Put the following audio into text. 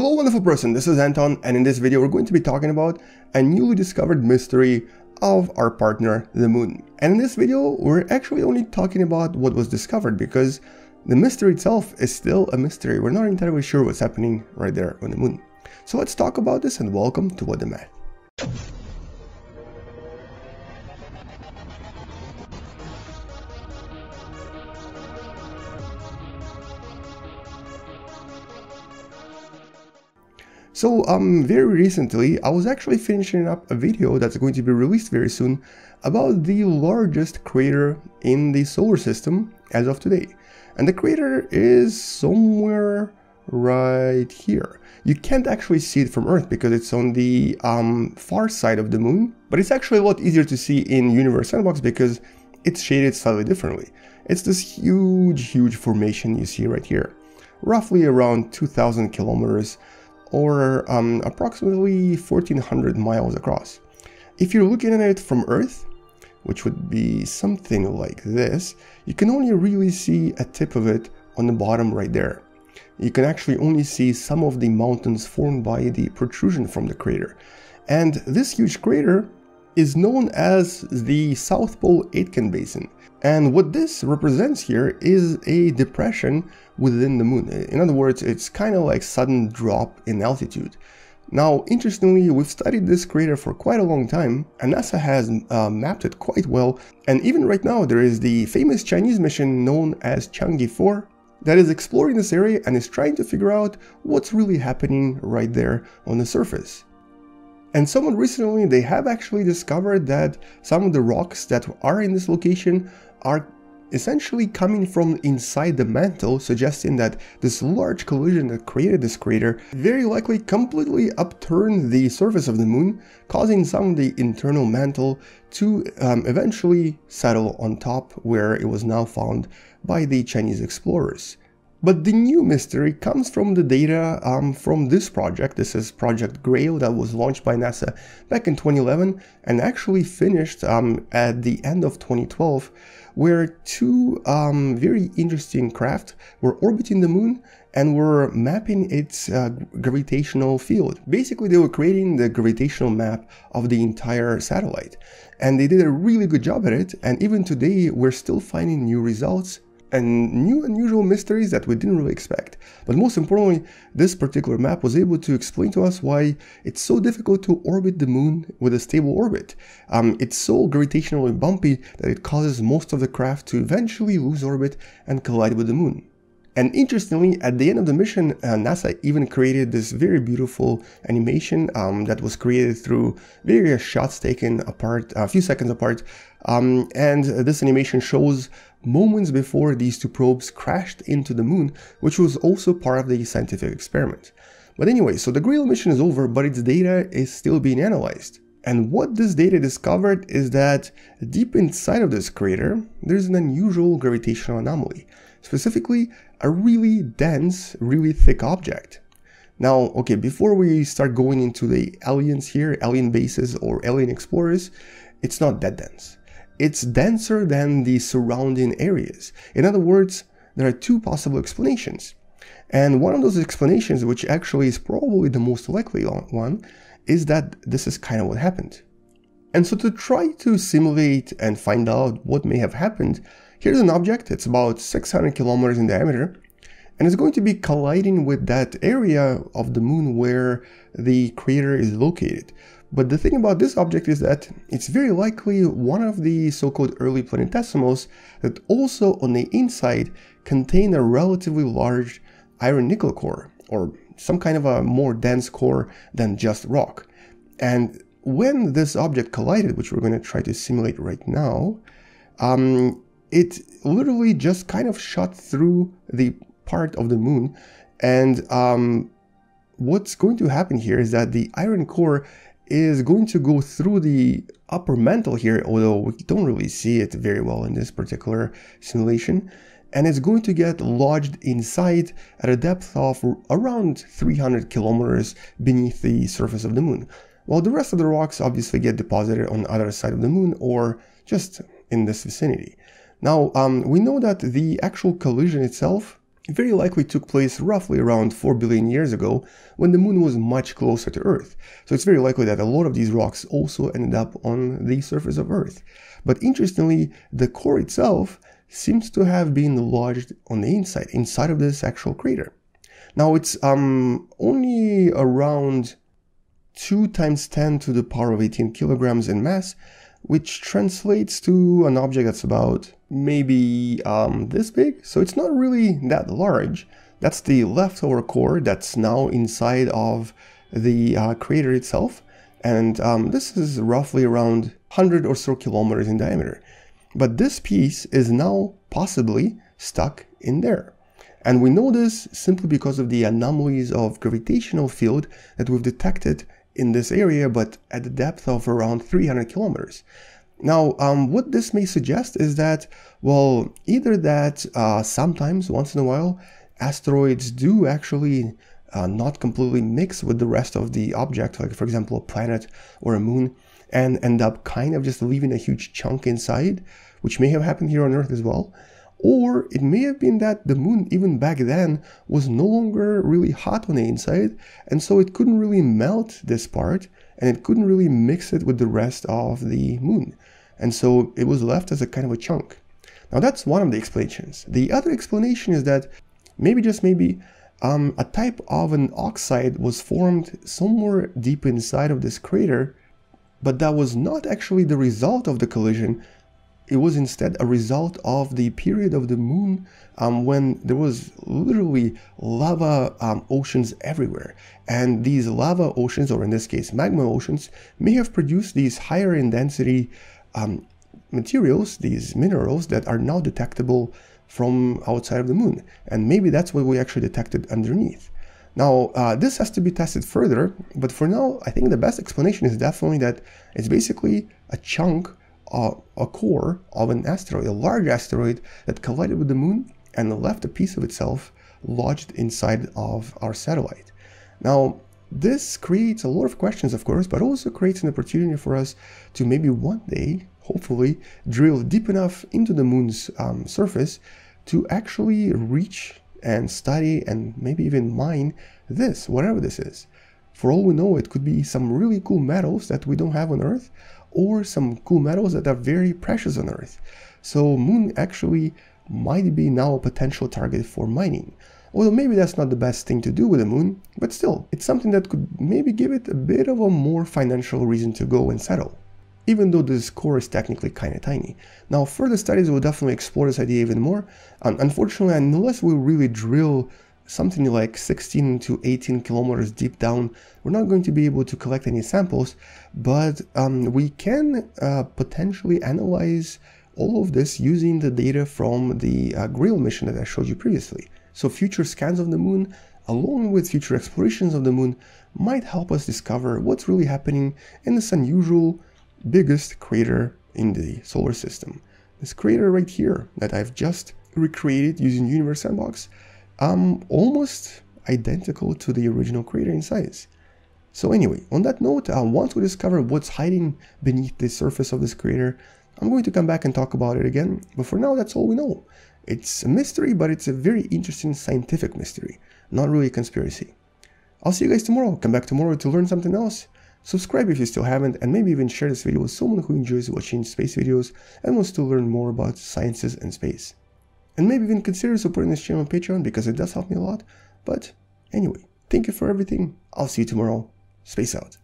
Hello wonderful person, this is Anton and in this video we're going to be talking about a newly discovered mystery of our partner, the moon. And in this video we're actually only talking about what was discovered because the mystery itself is still a mystery. We're not entirely sure what's happening right there on the moon. So let's talk about this and welcome to What Da Math. So um, very recently, I was actually finishing up a video that's going to be released very soon about the largest crater in the solar system as of today. And the crater is somewhere right here. You can't actually see it from Earth because it's on the um, far side of the moon, but it's actually a lot easier to see in Universe Sandbox because it's shaded slightly differently. It's this huge, huge formation you see right here, roughly around 2000 kilometers or um, approximately 1400 miles across. If you're looking at it from Earth, which would be something like this, you can only really see a tip of it on the bottom right there. You can actually only see some of the mountains formed by the protrusion from the crater. And this huge crater is known as the South Pole Aitken Basin. And what this represents here is a depression within the moon. In other words, it's kind of like sudden drop in altitude. Now, interestingly, we've studied this crater for quite a long time, and NASA has uh, mapped it quite well, and even right now there is the famous Chinese mission known as Chang'e 4 that is exploring this area and is trying to figure out what's really happening right there on the surface. And somewhat recently, they have actually discovered that some of the rocks that are in this location are essentially coming from inside the mantle, suggesting that this large collision that created this crater very likely completely upturned the surface of the moon, causing some of the internal mantle to um, eventually settle on top where it was now found by the Chinese explorers. But the new mystery comes from the data um, from this project. This is Project Grail that was launched by NASA back in 2011 and actually finished um, at the end of 2012, where two um, very interesting craft were orbiting the moon and were mapping its uh, gravitational field. Basically, they were creating the gravitational map of the entire satellite. And they did a really good job at it. And even today, we're still finding new results and new unusual mysteries that we didn't really expect. But most importantly, this particular map was able to explain to us why it's so difficult to orbit the moon with a stable orbit. Um, it's so gravitationally bumpy that it causes most of the craft to eventually lose orbit and collide with the moon. And interestingly, at the end of the mission, uh, NASA even created this very beautiful animation um, that was created through various shots taken apart, a few seconds apart. Um, and this animation shows moments before these two probes crashed into the moon, which was also part of the scientific experiment. But anyway, so the Grail mission is over, but its data is still being analyzed. And what this data discovered is that deep inside of this crater, there's an unusual gravitational anomaly, specifically a really dense, really thick object. Now, okay, before we start going into the aliens here, alien bases or alien explorers, it's not that dense it's denser than the surrounding areas. In other words, there are two possible explanations. And one of those explanations, which actually is probably the most likely one, is that this is kind of what happened. And so to try to simulate and find out what may have happened, here's an object, it's about 600 kilometers in diameter, and it's going to be colliding with that area of the moon where the crater is located. But the thing about this object is that it's very likely one of the so-called early planetesimals that also on the inside contain a relatively large iron nickel core or some kind of a more dense core than just rock. And when this object collided, which we're going to try to simulate right now, um, it literally just kind of shot through the part of the moon. And um, what's going to happen here is that the iron core is going to go through the upper mantle here, although we don't really see it very well in this particular simulation. And it's going to get lodged inside at a depth of around 300 kilometers beneath the surface of the moon. While the rest of the rocks obviously get deposited on the other side of the moon or just in this vicinity. Now, um, we know that the actual collision itself very likely took place roughly around 4 billion years ago when the moon was much closer to Earth. So it's very likely that a lot of these rocks also ended up on the surface of Earth. But interestingly, the core itself seems to have been lodged on the inside, inside of this actual crater. Now it's um, only around 2 times 10 to the power of 18 kilograms in mass, which translates to an object that's about maybe um, this big. So it's not really that large. That's the leftover core that's now inside of the uh, crater itself. And um, this is roughly around 100 or so kilometers in diameter. But this piece is now possibly stuck in there. And we know this simply because of the anomalies of gravitational field that we've detected in this area, but at a depth of around 300 kilometers. Now, um, what this may suggest is that, well, either that uh, sometimes, once in a while, asteroids do actually uh, not completely mix with the rest of the object, like for example, a planet or a moon, and end up kind of just leaving a huge chunk inside, which may have happened here on Earth as well. Or it may have been that the moon, even back then, was no longer really hot on the inside, and so it couldn't really melt this part, and it couldn't really mix it with the rest of the moon. And so it was left as a kind of a chunk. Now that's one of the explanations. The other explanation is that maybe just maybe um, a type of an oxide was formed somewhere deep inside of this crater, but that was not actually the result of the collision, it was instead a result of the period of the moon um, when there was literally lava um, oceans everywhere. And these lava oceans, or in this case magma oceans, may have produced these higher in density um, materials, these minerals that are now detectable from outside of the moon. And maybe that's what we actually detected underneath. Now, uh, this has to be tested further, but for now, I think the best explanation is definitely that it's basically a chunk a, a core of an asteroid, a large asteroid that collided with the moon and left a piece of itself lodged inside of our satellite. Now, this creates a lot of questions, of course, but also creates an opportunity for us to maybe one day, hopefully, drill deep enough into the moon's um, surface to actually reach and study and maybe even mine this, whatever this is. For all we know, it could be some really cool metals that we don't have on Earth, or some cool metals that are very precious on Earth. So Moon actually might be now a potential target for mining. Although maybe that's not the best thing to do with the moon, but still, it's something that could maybe give it a bit of a more financial reason to go and settle. Even though this core is technically kinda tiny. Now further studies will definitely explore this idea even more. Um, unfortunately, unless we really drill something like 16 to 18 kilometers deep down, we're not going to be able to collect any samples, but um, we can uh, potentially analyze all of this using the data from the uh, GRAIL mission that I showed you previously. So future scans of the moon, along with future explorations of the moon, might help us discover what's really happening in this unusual, biggest crater in the solar system. This crater right here that I've just recreated using Universe Sandbox um, almost identical to the original crater in size. So anyway, on that note, uh, once we discover what's hiding beneath the surface of this crater, I'm going to come back and talk about it again, but for now that's all we know. It's a mystery, but it's a very interesting scientific mystery, not really a conspiracy. I'll see you guys tomorrow, come back tomorrow to learn something else. Subscribe if you still haven't, and maybe even share this video with someone who enjoys watching space videos and wants to learn more about sciences and space. And maybe even consider supporting this channel on Patreon because it does help me a lot. But anyway, thank you for everything. I'll see you tomorrow. Space out.